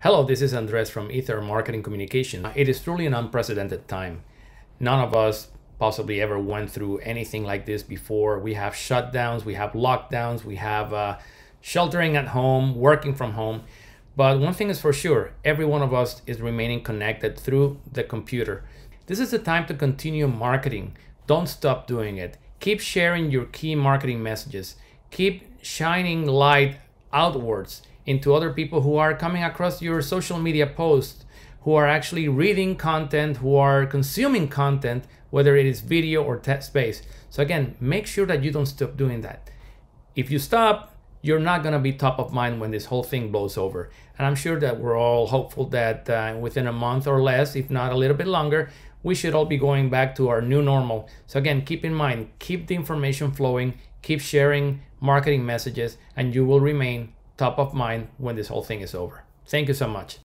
Hello, this is Andres from AETHER Marketing Communication. It is truly an unprecedented time. None of us possibly ever went through anything like this before. We have shutdowns, we have lockdowns, we have uh, sheltering at home, working from home. But one thing is for sure every one of us is remaining connected through the computer. This is the time to continue marketing. Don't stop doing it. Keep sharing your key marketing messages. Keep shining light outwards into other people who are coming across your social media posts, who are actually reading content, who are consuming content, whether it is video or text based. So, again, make sure that you don't stop doing that. If you stop, you're not going to be top of mind when this whole thing blows over. And I'm sure that we're all hopeful that uh, within a month or less, if not a little bit longer, we should all be going back to our new normal. So, again, keep in mind, keep the information flowing, keep sharing marketing messages, and you will remain top of mind when this whole thing is over. Thank you so much.